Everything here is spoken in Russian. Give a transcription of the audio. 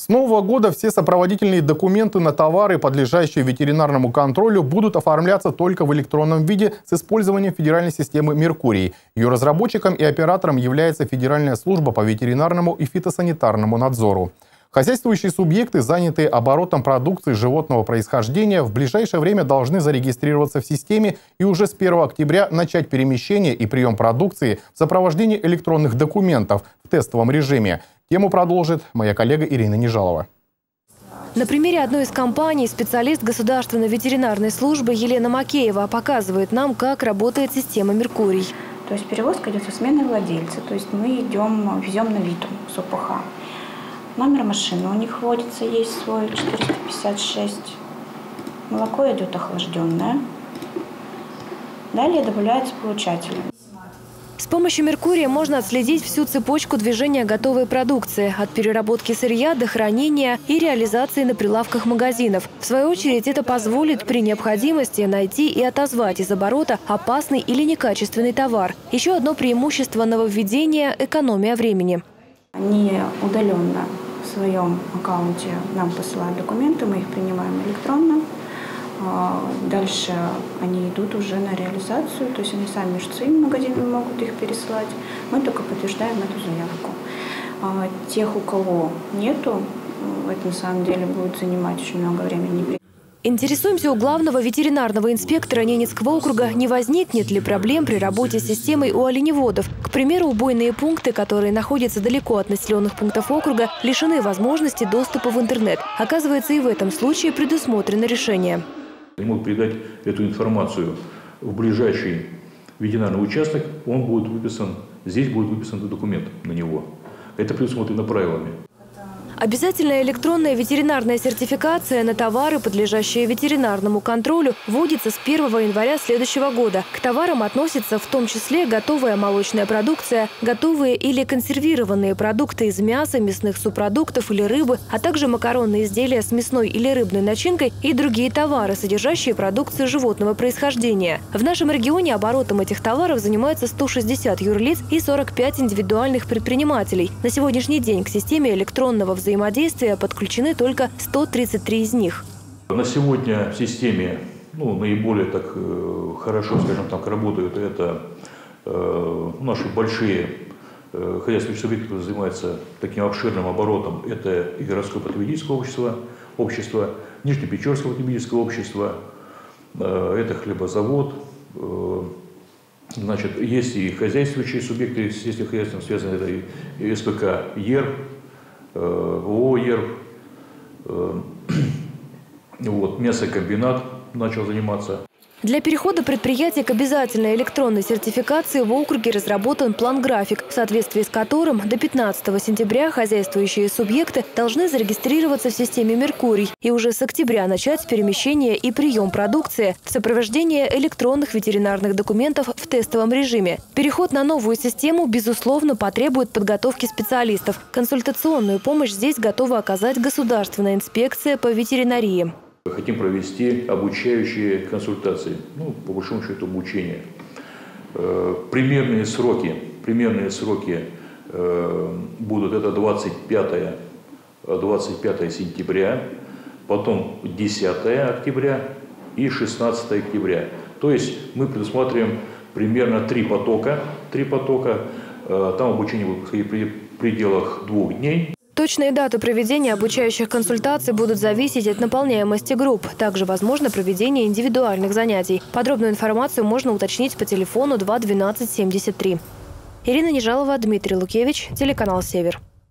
С нового года все сопроводительные документы на товары, подлежащие ветеринарному контролю, будут оформляться только в электронном виде с использованием федеральной системы «Меркурий». Ее разработчиком и оператором является Федеральная служба по ветеринарному и фитосанитарному надзору. Хозяйствующие субъекты, занятые оборотом продукции животного происхождения, в ближайшее время должны зарегистрироваться в системе и уже с 1 октября начать перемещение и прием продукции в сопровождении электронных документов в тестовом режиме. Тему продолжит моя коллега Ирина Нежалова. На примере одной из компаний специалист государственной ветеринарной службы Елена Макеева показывает нам, как работает система «Меркурий». То есть перевозка идет со сменой владельца. То есть мы идем, везем на Виту с ОПХ. Номер машины у них вводится, есть свой 456. Молоко идет охлажденное. Далее добавляется получатель. Помощью Меркурия можно отследить всю цепочку движения готовой продукции – от переработки сырья до хранения и реализации на прилавках магазинов. В свою очередь, это позволит при необходимости найти и отозвать из оборота опасный или некачественный товар. Еще одно преимущество нововведения – экономия времени. Они удаленно в своем аккаунте нам посылают документы, мы их принимаем электронно. А, дальше они идут уже на реализацию, то есть они сами между своими магазинами могут их пересылать. Мы только подтверждаем эту заявку. А, тех, у кого нету, это на самом деле будет занимать очень много времени. Интересуемся у главного ветеринарного инспектора Ненецкого округа, не возникнет ли проблем при работе с системой у оленеводов. К примеру, убойные пункты, которые находятся далеко от населенных пунктов округа, лишены возможности доступа в интернет. Оказывается, и в этом случае предусмотрено решение. Они могут передать эту информацию в ближайший ветеринарный участок, он будет выписан, здесь будет выписан документ на него. Это предусмотрено правилами. Обязательная электронная ветеринарная сертификация на товары, подлежащие ветеринарному контролю, вводится с 1 января следующего года. К товарам относятся в том числе готовая молочная продукция, готовые или консервированные продукты из мяса, мясных субпродуктов или рыбы, а также макаронные изделия с мясной или рыбной начинкой и другие товары, содержащие продукцию животного происхождения. В нашем регионе оборотом этих товаров занимаются 160 юрлиц и 45 индивидуальных предпринимателей. На сегодняшний день к системе электронного взаимодействия взаимодействия подключены только 133 из них. На сегодня в системе ну, наиболее так э, хорошо, скажем так, работают это э, наши большие э, хозяйственные субъекты, которые занимаются таким обширным оборотом. Это и городское потребительское общество, общество Нижнепечерское потребительское общество, э, это хлебозавод, э, Значит, есть и хозяйствующие субъекты сельским хозяйством связаны, это и СПК ЕР, ООЕР, э, вот, мясокомбинат начал заниматься. Для перехода предприятия к обязательной электронной сертификации в округе разработан план-график, в соответствии с которым до 15 сентября хозяйствующие субъекты должны зарегистрироваться в системе «Меркурий» и уже с октября начать перемещение и прием продукции в сопровождении электронных ветеринарных документов в тестовом режиме. Переход на новую систему, безусловно, потребует подготовки специалистов. Консультационную помощь здесь готова оказать Государственная инспекция по ветеринарии. Хотим провести обучающие консультации, ну, по большому счету обучение. Э, примерные сроки, примерные сроки э, будут это 25, 25 сентября, потом 10 октября и 16 октября. То есть мы предусматриваем примерно три потока, три потока. Э, там обучение будет при пределах двух дней. Точные даты проведения обучающих консультаций будут зависеть от наполняемости групп. Также возможно проведение индивидуальных занятий. Подробную информацию можно уточнить по телефону 2 12 73. Ирина Нежалова, Дмитрий Лукевич, телеканал «Север».